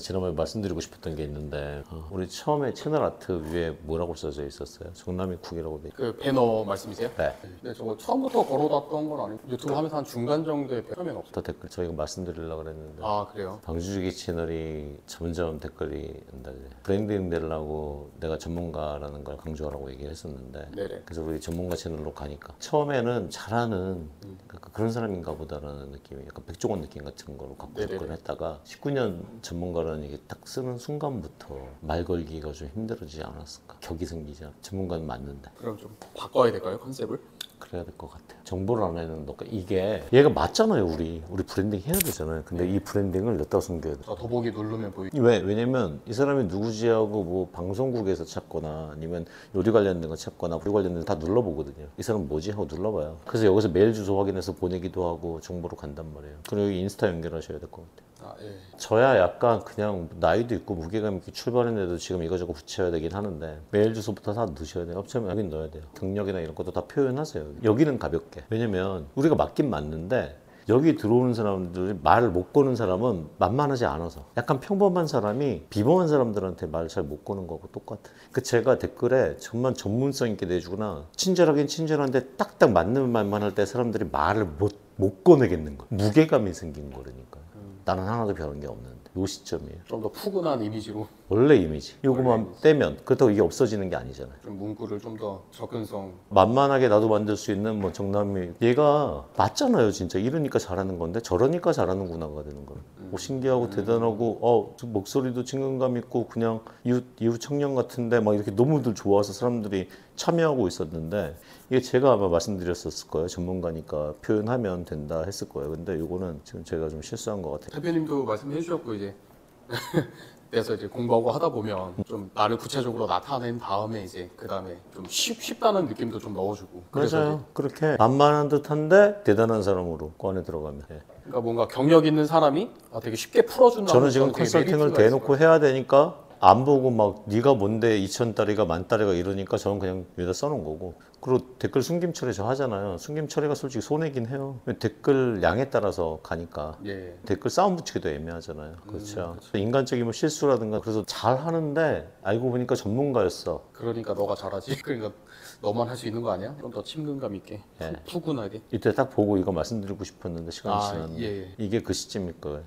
지난번에 말씀드리고 싶었던 게 있는데 어, 우리 처음에 채널 아트 위에 뭐라고 써져 있었어요? 정남이 쿡이라고 돼. 그 배너 말씀이세요? 네. 네, 저거 처음부터 걸어놨던 건 아니고 유튜브 하면서 한 중간 정도에 처음에는 없어요. 또 댓글 저희가 말씀드리려고 그랬는데 아 그래요? 방주주기 채널이 점점 댓글이 온다지. 브랜딩 되려고 내가 전문가라는 걸 강조하라고 얘기를 했었는데 네네. 그래서 우리 전문가 채널로 가니까 처음에는 잘하는 그러니까 그런 사람인가 보다라는 느낌이 약간 백종원 느낌 같은 걸로 갖고. 접근했다가 19년 전문가 라는 이게 딱 쓰는 순간부터 말 걸기가 좀 힘들어지지 않았을까 격이 생기지 않 전문가는 맞는데 그럼 좀 바꿔야 될까요 컨셉을? 그래야 될 것 같아요 정보를 안 해는 너 이게 얘가 맞잖아요 우리 우리 브랜딩 해야 되잖아요 근데 이 branding을 여기다 숨겨야 돼저 더보기 누르면 보이. 왜? 왜냐면 이 사람이 누구지 하고 뭐 방송국에서 찾거나 아니면 요리 관련된 거 찾거나 요리 관련된 거 다 눌러보거든요. 이 사람 뭐지 하고 눌러봐요. 그래서 여기서 메일 주소 확인해서 보내기도 하고 정보로 간단 말이에요. 그리고 여기 인스타 연결하셔야 될 것 같아요. 아 예. 저야 약간 그냥 나이도 있고 무게감 있게 출발했는데도 지금 이거저거 붙여야 되긴 하는데 메일 주소부터 다 넣으셔야 돼요. 업체면 여긴 넣어야 돼요. 경력이나 이런 것도 다 표현하세요. 여기는 가볍게. 왜냐면 우리가 맞긴 맞는데 여기 들어오는 사람들이 말을 못 거는 사람은 만만하지 않아서 약간 평범한 사람이 비범한 사람들한테 말을 잘 못 거는 거하고 똑같아. 그 제가 댓글에 정말 전문성 있게 내주거나 친절하긴 친절한데 딱딱 맞는 말만 할 때 사람들이 말을 못, 못 꺼내겠는 거. 무게감이 생긴 거라니까. 나는 하나도 변한 게 없는데. 요 시점이에요. 좀 더 푸근한 이미지로. 원래 이미지. 요거만 떼면 그렇다고 이게 없어지는 게 아니잖아요. 좀 문구를 좀 더 접근성. 만만하게 나도 만들 수 있는 뭐 정남이. 얘가 맞잖아요 진짜. 이러니까 잘하는 건데 저러니까 잘하는구나가 되는 거예요. 뭐 신기하고 대단하고 어 목소리도 친근감 있고 그냥 이웃 이웃 청년 같은데 막 이렇게 너무들 좋아서 사람들이 참여하고 있었는데 이게 제가 아마 말씀드렸었을 거예요. 전문가니까 표현하면 된다 했을 거예요. 근데 요거는 지금 제가 좀 실수한 것 같아요. 대표님도 말씀해 주셨고 이제 그래서 이제 공부하고 하다 보면 좀 나를 구체적으로 나타낸 다음에 이제 그 다음에 좀 쉽, 쉽다는 느낌도 좀 넣어주고 그래서 이제 맞아요 그렇게 만만한 듯한데 대단한 사람으로 꺼내 들어가면 예. 그러니까 뭔가 경력 있는 사람이 아, 되게 쉽게 풀어준다. 저는 지금 컨설팅을 대놓고 해야 되니까 안 보고 막 네가 뭔데 2천 달이가 만 달이가 이러니까 저는 그냥 여기다 써놓은 거고 그리고 댓글 숨김 처리 저 하잖아요 숨김 처리가 솔직히 손해긴 해요 댓글 양에 따라서 가니까 예. 댓글 싸움 붙이기도 애매하잖아요 그렇죠 인간적인 뭐 실수라든가 그래서 잘 하는데 알고 보니까 전문가였어 그러니까 너가 잘하지. 그러니까 너만 할 수 있는 거 아니야? 좀 더 친근감 있게, 예. 푸, 푸근하게. 이때 딱 보고 이거 말씀드리고 싶었는데 시간이 아, 지났는데 예, 예. 이게 그 시점일 거예요